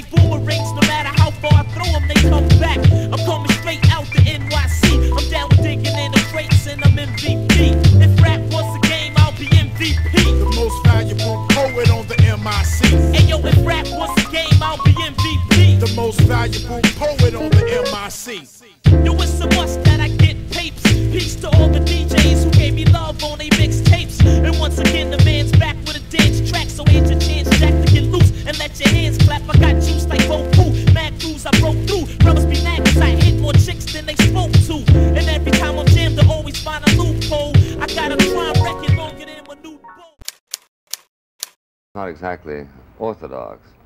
like boomerangs, no matter how far I throw them, they come back. I'm coming straight out the NYC. I'm down digging in the crates and I'm MVP. If rap was a game, I'll be MVP. The most valuable poet on the MIC. Hey yo, if rap was a game, I'll be MVP. The most valuable poet on the MIC. Not exactly orthodox.